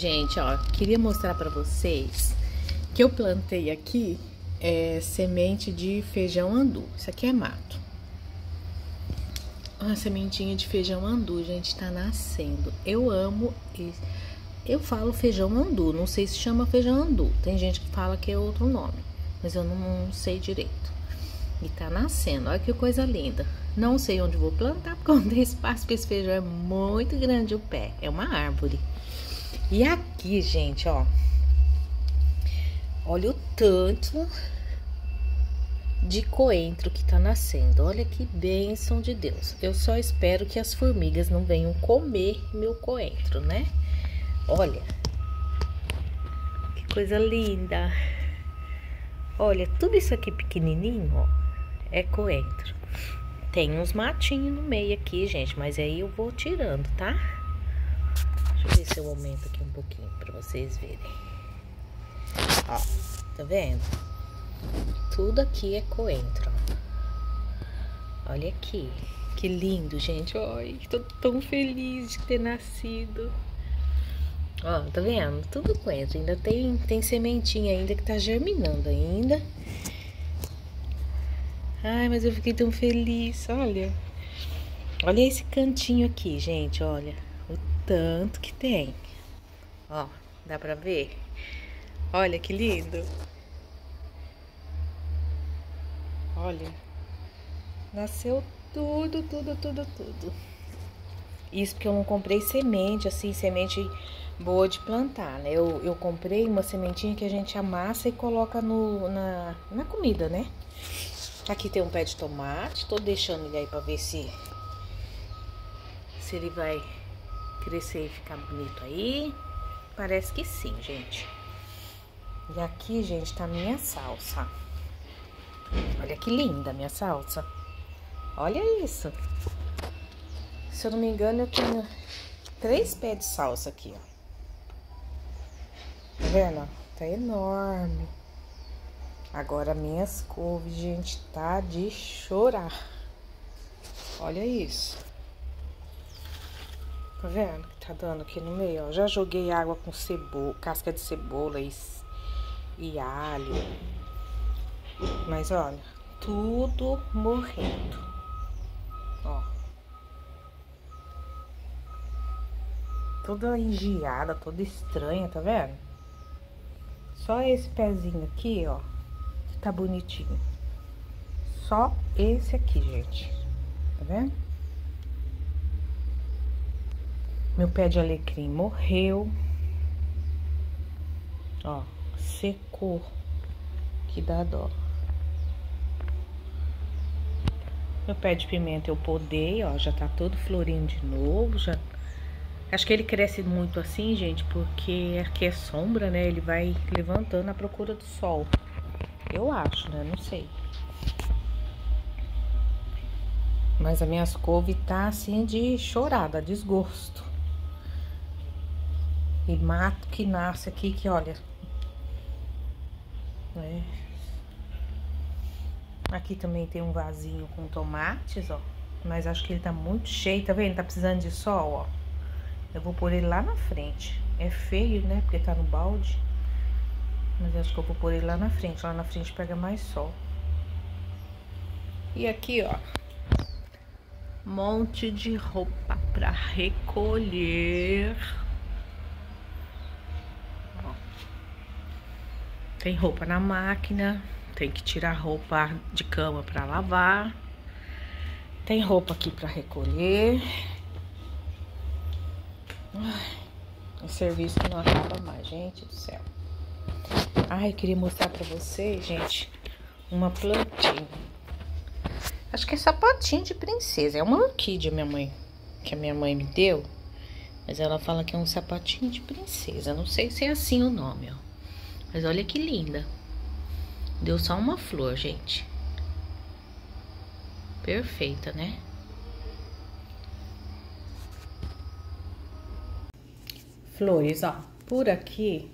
Gente, ó, queria mostrar para vocês que eu plantei aqui é, semente de feijão andu. Isso aqui é mato. A sementinha de feijão andu, gente, tá nascendo. Eu amo eu falo feijão andu, não sei se chama feijão andu. Tem gente que fala que é outro nome, mas eu não sei direito. E tá nascendo, olha que coisa linda. Não sei onde vou plantar, porque não tem espaço, porque esse feijão é muito grande o pé. É uma árvore. E aqui, gente, ó. Olha o tanto de coentro que tá nascendo. Olha que bênção de Deus. Eu só espero que as formigas não venham comer meu coentro, né? Olha. Que coisa linda. Olha, tudo isso aqui pequenininho, ó, é coentro. Tem uns matinhos no meio aqui, gente, mas aí eu vou tirando, tá? Deixa eu ver se eu aumento aqui um pouquinho pra vocês verem. Ó, tá vendo? Tudo aqui é coentro, ó. Olha aqui. Que lindo, gente. Ai, tô tão feliz de ter nascido. Ó, tá vendo? Tudo coentro. Ainda tem, tem sementinha ainda que tá germinando ainda. Ai, mas eu fiquei tão feliz, olha. Olha esse cantinho aqui, gente, olha. Tanto que tem. Ó, dá pra ver? Olha que lindo. Olha. Nasceu tudo, tudo, tudo, tudo. Isso porque eu não comprei semente, assim, semente boa de plantar, né? Eu, eu comprei uma sementinha que a gente amassa e coloca no, na, na comida, né? Aqui tem um pé de tomate, tô deixando ele aí pra ver se, se ele vai crescer e ficar bonito aí. Parece que sim, gente. E aqui, gente, tá minha salsa. Olha que linda minha salsa. Olha isso. Se eu não me engano, eu tenho três pés de salsa aqui, ó. Tá vendo? Tá enorme. Agora minhas couves, gente, tá de chorar. Olha isso. Tá vendo que tá dando aqui no meio, ó. Já joguei água com cebola, casca de cebola e, e alho. Mas olha, tudo morrendo. Ó. Toda engiada, toda estranha, tá vendo? Só esse pezinho aqui, ó, que tá bonitinho. Só esse aqui, gente. Tá vendo? Meu pé de alecrim morreu. Ó, secou. Que dá dó. Meu pé de pimenta eu podei, ó, já tá todo florinho de novo, já Acho que ele cresce muito assim, gente, porque aqui é sombra, né? Ele vai levantando à procura do sol. Eu acho, né? Não sei. Mas a minhas couve tá assim de chorada, desgosto. E mato que nasce aqui, que olha. É. Aqui também tem um vasinho com tomates, ó. Mas acho que ele tá muito cheio, tá vendo? Tá precisando de sol, ó. Eu vou pôr ele lá na frente. É feio, né? Porque tá no balde. Mas acho que eu vou pôr ele lá na frente. Lá na frente pega mais sol. E aqui, ó. Monte de roupa pra recolher. Tem roupa na máquina. Tem que tirar roupa de cama pra lavar. Tem roupa aqui pra recolher. Ai, um serviço não acaba mais, gente do céu. Ai, queria mostrar pra vocês, gente, uma plantinha. Acho que é sapatinho de princesa. É uma orquídea, minha mãe, que a minha mãe me deu. Mas ela fala que é um sapatinho de princesa. Não sei se é assim o nome, ó. Mas olha que linda. Deu só uma flor, gente. Perfeita, né? flores, ó. Por aqui,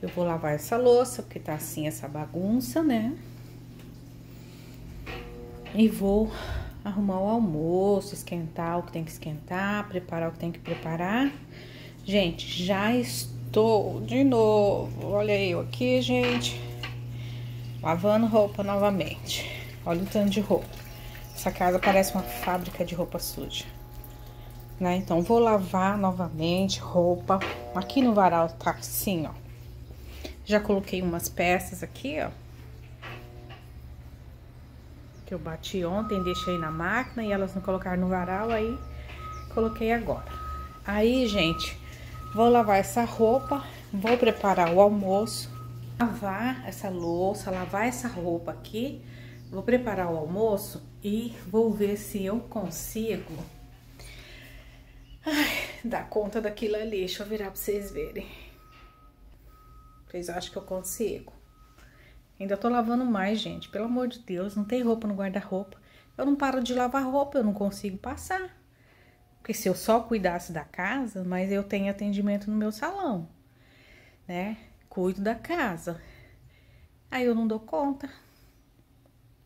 eu vou lavar essa louça, porque tá assim essa bagunça, né? E vou arrumar o almoço, esquentar o que tem que esquentar, preparar o que tem que preparar. Gente, já estou de novo. Olha eu aqui, gente. Lavando roupa novamente. Olha o tanto de roupa. Essa casa parece uma fábrica de roupa suja. Né? Então, vou lavar novamente roupa. Aqui no varal tá assim, ó. Já coloquei umas peças aqui, ó. Que eu bati ontem, deixei na máquina e elas não colocaram no varal, aí coloquei agora. Aí, gente, vou lavar essa roupa, vou preparar o almoço, lavar essa louça, lavar essa roupa aqui, vou preparar o almoço e vou ver se eu consigo ai, dar conta daquilo ali. Deixa eu virar pra vocês verem. Vocês acham que eu consigo? Ainda tô lavando mais, gente. Pelo amor de Deus, não tem roupa no guarda-roupa. Eu não paro de lavar roupa, eu não consigo passar. Porque se eu só cuidasse da casa, mas eu tenho atendimento no meu salão, né? Cuido da casa. Aí eu não dou conta.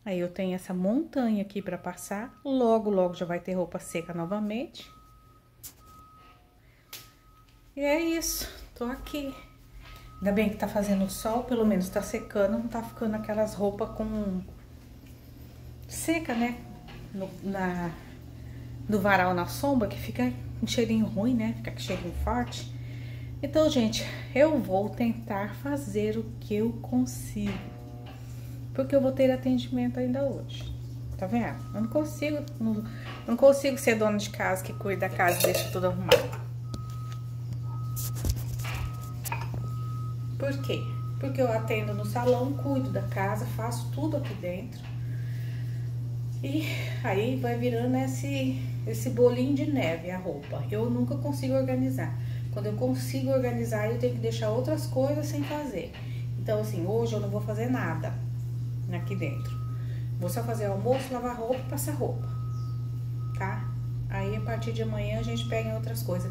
Aí eu tenho essa montanha aqui para passar. Logo, logo já vai ter roupa seca novamente. E é isso. Tô aqui. Ainda bem que tá fazendo sol, pelo menos tá secando, não tá ficando aquelas roupas com... Seca, né? No, na, no varal na sombra, que fica um cheirinho ruim, né? Fica com cheirinho forte. Então, gente, eu vou tentar fazer o que eu consigo. Porque eu vou ter atendimento ainda hoje. Tá vendo? Eu não consigo, não, não consigo ser dona de casa que cuida da casa e deixa tudo arrumado. Por quê? Porque eu atendo no salão, cuido da casa, faço tudo aqui dentro. E aí vai virando esse, esse bolinho de neve a roupa. Eu nunca consigo organizar. Quando eu consigo organizar, eu tenho que deixar outras coisas sem fazer. Então, assim, hoje eu não vou fazer nada aqui dentro. Vou só fazer almoço, lavar roupa e passar roupa, tá? Aí, a partir de amanhã, a gente pega em outras coisas.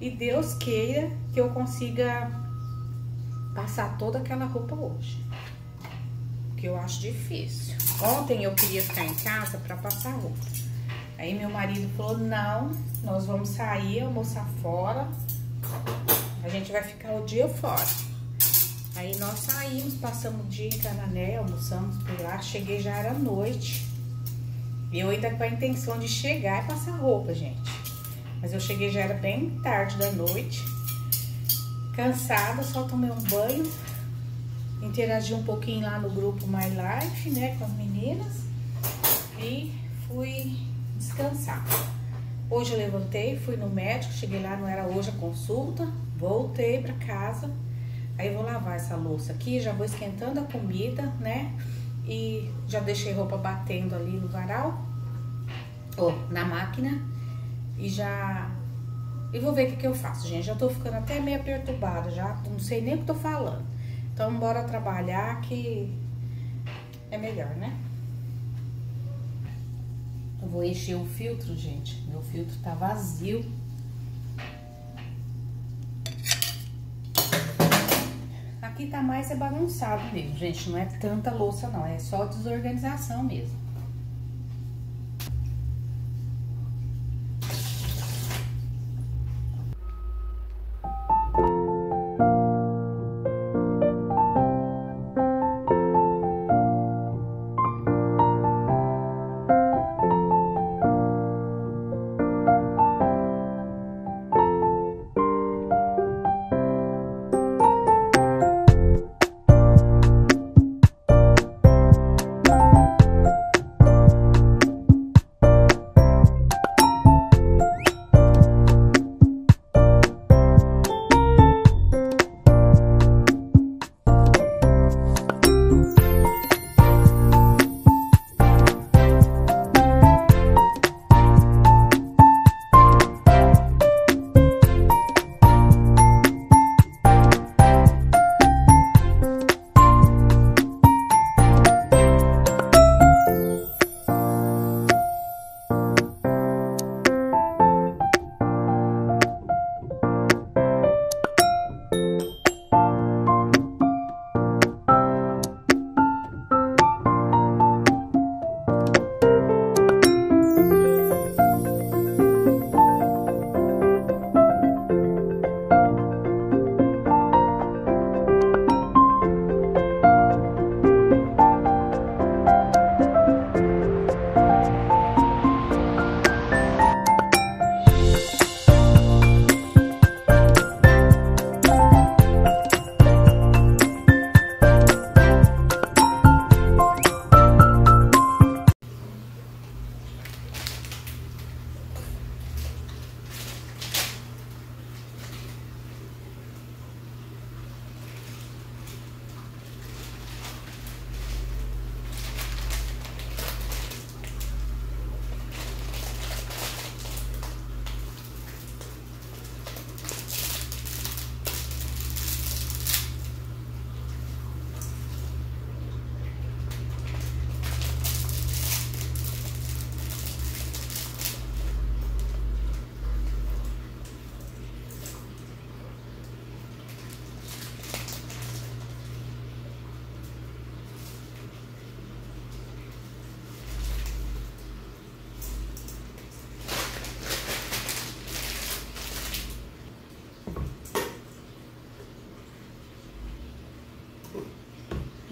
E Deus queira que eu consiga passar toda aquela roupa hoje. Que eu acho difícil. Ontem eu queria ficar em casa para passar roupa. Aí meu marido falou: não, nós vamos sair, almoçar fora. A gente vai ficar o dia fora. Aí nós saímos, passamos o dia em Canané, almoçamos por lá. Cheguei já era noite. E eu ainda com a intenção de chegar e passar roupa, gente. Mas eu cheguei já era bem tarde da noite. Cansada, só tomei um banho, interagi um pouquinho lá no grupo My Life, né, com as meninas e fui descansar. Hoje eu levantei, fui no médico, cheguei lá, não era hoje a consulta, voltei para casa. Aí vou lavar essa louça aqui, já vou esquentando a comida, né? E já deixei roupa batendo ali no varal, ou na máquina, e já e vou ver o que, que eu faço, gente. Já tô ficando até meio perturbada, já não sei nem o que tô falando. Então, bora trabalhar que é melhor, né? Eu vou encher o filtro, gente. Meu filtro tá vazio. Aqui tá mais é bagunçado mesmo, gente. Não é tanta louça, não. É só desorganização mesmo.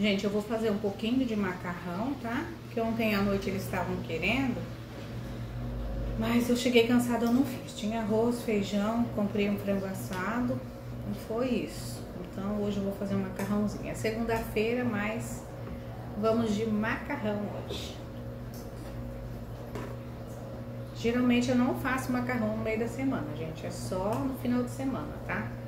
Gente, eu vou fazer um pouquinho de macarrão, tá? Que ontem à noite eles estavam querendo. Mas eu cheguei cansada, eu não fiz. Tinha arroz, feijão, comprei um frango assado. E foi isso. Então hoje eu vou fazer um macarrãozinho. É segunda-feira, mas vamos de macarrão hoje. Geralmente eu não faço macarrão no meio da semana, gente. É só no final de semana, tá?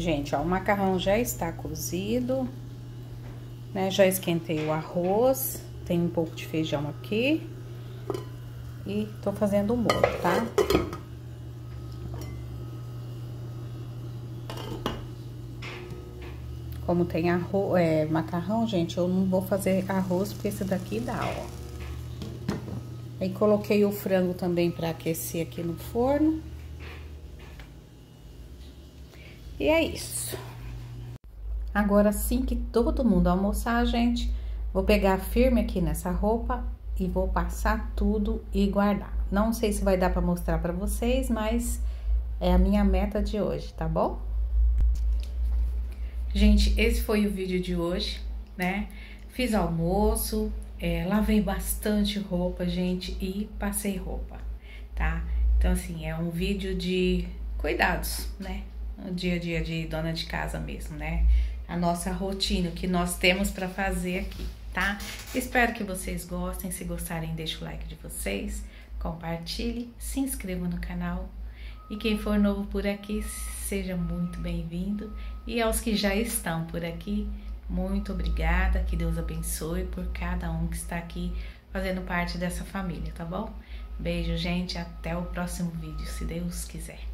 Gente, ó, o macarrão já está cozido, né? Já esquentei o arroz, tem um pouco de feijão aqui. E tô fazendo o molho, tá? Como tem arroz, é, macarrão, gente, eu não vou fazer arroz, porque esse daqui dá, ó. Aí coloquei o frango também para aquecer aqui no forno. E é isso. Agora, assim que todo mundo almoçar, gente, vou pegar firme aqui nessa roupa e vou passar tudo e guardar. Não sei se vai dar para mostrar para vocês, mas é a minha meta de hoje, tá bom? Gente, esse foi o vídeo de hoje, né? Fiz almoço, é, lavei bastante roupa, gente, e passei roupa, tá? Então, assim, é um vídeo de cuidados, né? O dia a dia de dona de casa mesmo, né? A nossa rotina, o que nós temos para fazer aqui, tá? Espero que vocês gostem. Se gostarem, deixa o like de vocês, compartilhe, se inscreva no canal. E quem for novo por aqui, seja muito bem-vindo. E aos que já estão por aqui, muito obrigada. Que Deus abençoe por cada um que está aqui fazendo parte dessa família, tá bom? Beijo, gente. Até o próximo vídeo, se Deus quiser.